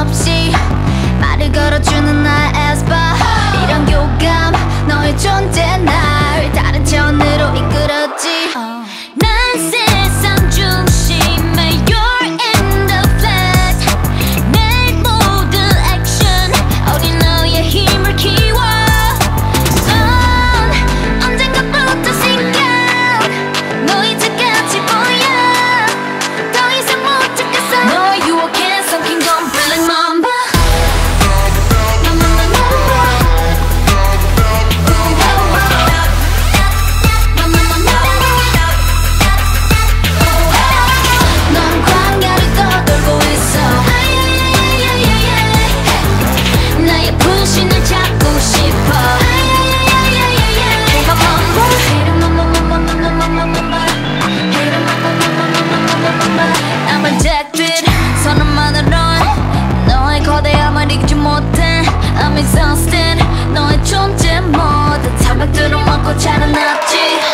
clumsy exhausted. 너의 존재 모두 타박들어 먹고 자라났지.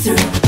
through.